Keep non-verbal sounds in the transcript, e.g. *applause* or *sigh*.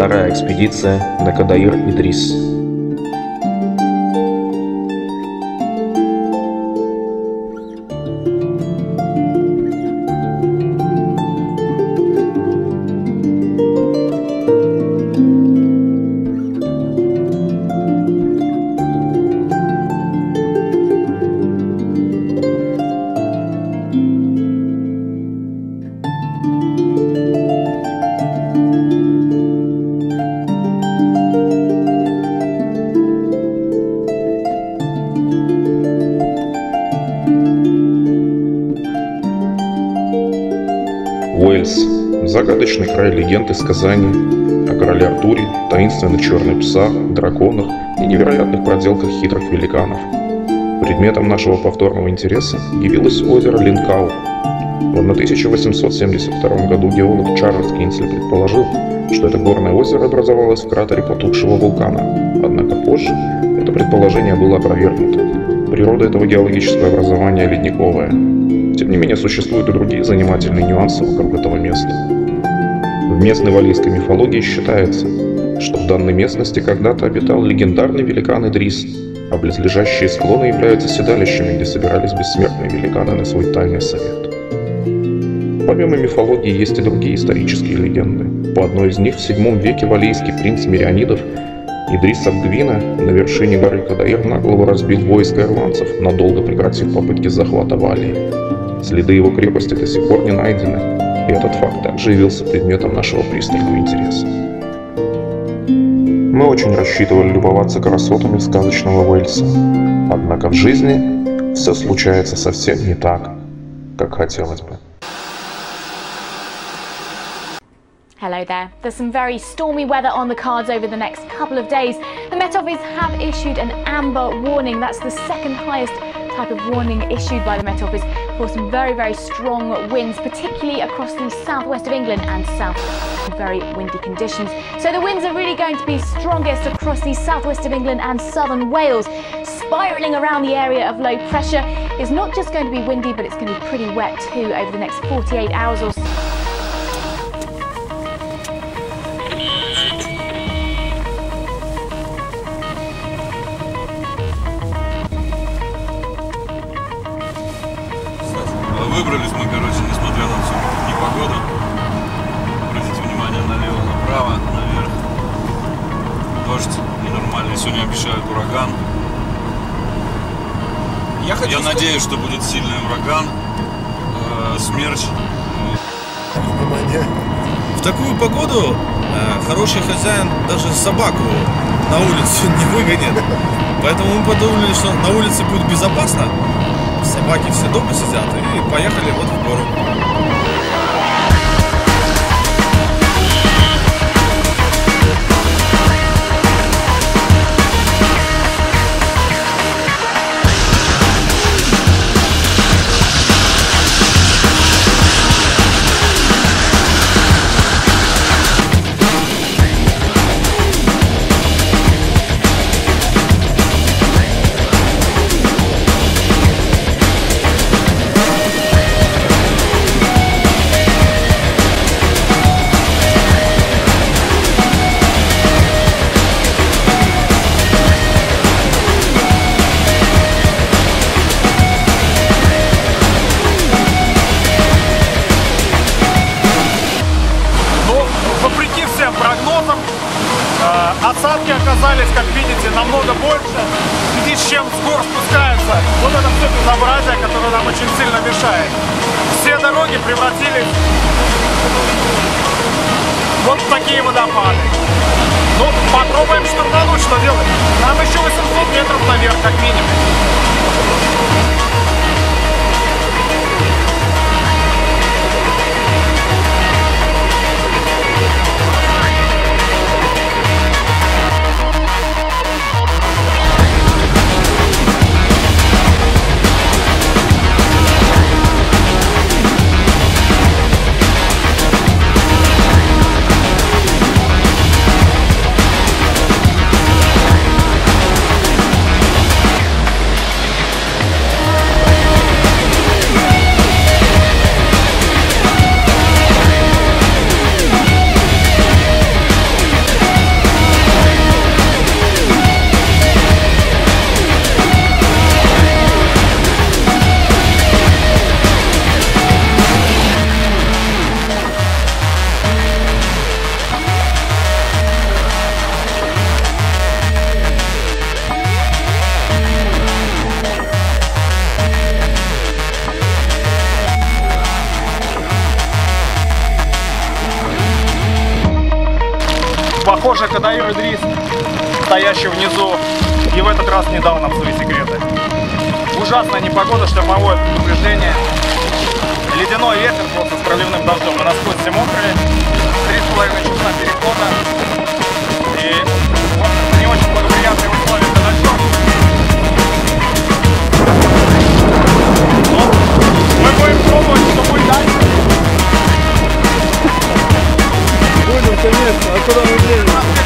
Вторая экспедиция на Кадаир-Идрис. Загадочный край легенд и сказаний о короле Артуре, таинственных черных псах, драконах и невероятных проделках хитрых великанов. Предметом нашего повторного интереса явилось озеро Линкау. В 1872 году геолог Чарльз Кинсли предположил, что это горное озеро образовалось в кратере потухшего вулкана, однако позже это предположение было опровергнуто. Природа этого геологического образования ледниковая. Тем не менее, существуют и другие занимательные нюансы вокруг этого места. В местной валийской мифологии считается, что в данной местности когда-то обитал легендарный великан Идрис, а близлежащие склоны являются седалищами, где собирались бессмертные великаны на свой тайный совет. Помимо мифологии есть и другие исторические легенды. По одной из них в VII веке валийский принц Мирианидов Идрис Абгвина на вершине горы Кадаир нагло разбил войско ирландцев, надолго прекратив попытки захвата Валии. Следы его крепости до сих пор не найдены, и этот факт также явился предметом нашего пристального интереса. Мы очень рассчитывали любоваться красотами сказочного Уэльса, однако в жизни все случается совсем не так, как хотелось бы. Hello there. There's some very stormy weather on the cards over the next couple of days. The Met Office have issued an amber warning. That's the second highest type of warning issued by the Met Office for some very, very strong winds, particularly across the southwest of England and south. Very windy conditions. So the winds are really going to be strongest across the southwest of England and southern Wales. Spiraling around the area of low pressure is not just going to be windy, but it's going to be pretty wet too over the next 48 hours or so. Выбрались мы, короче, несмотря на всю непогоду. Обратите внимание налево, направо, наверх. Дождь ненормальный. Сегодня обещают ураган. Я хочу Я сказать- надеюсь, что будет сильный ураган. э, смерч. Внимание. В такую погоду э, хороший хозяин даже собаку на улицу *laughs* не выгонит. Поэтому мы подумали, что на улице будет безопасно. Собаки все дома сидят и поехали вот в гору. Намного больше. В связи с чем с гор спускается вот это все безобразие, которое нам очень сильно мешает. Все дороги превратились вот в такие водопады. Ну, попробуем штурмануть, что делать. Нам еще 800 метров наверх, как минимум. Похоже, когда Юрий Дрис, стоящий внизу, и в этот раз не дал нам свои секреты. Ужасная непогода, штормовое предупреждение. Ледяной ветер просто с проливным дождем. Мы насквозь все мокрые. Три с половиной часа перехода. 이녀석到아크 라.